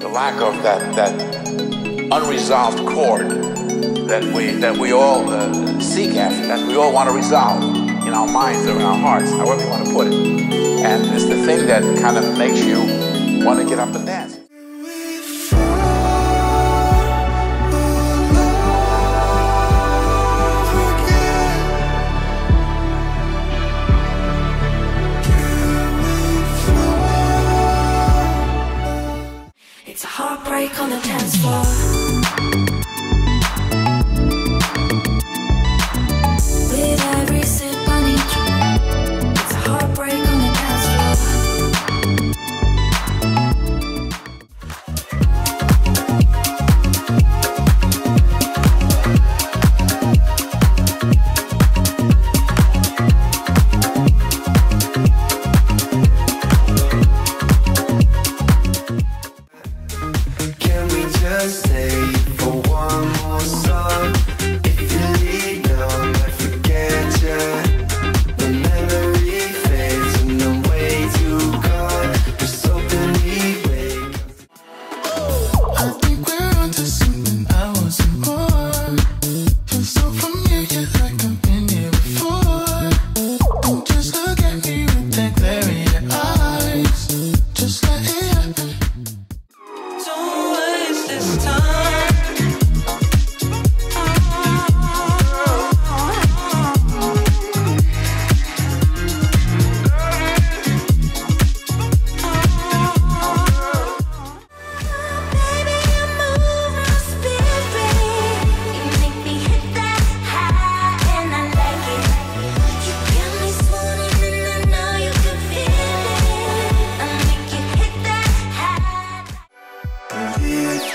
the lack of that, that unresolved chord that we, that we all uh, seek after, that we all want to resolve in our minds or in our hearts, however you want to put it. And it's the thing that kind of makes you want to get up and dance. break on the dance floor.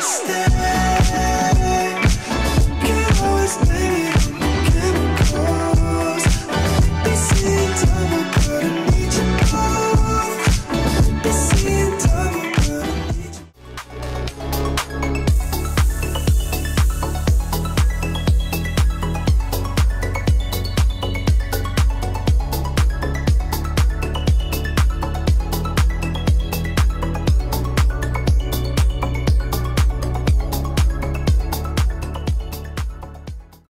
stay.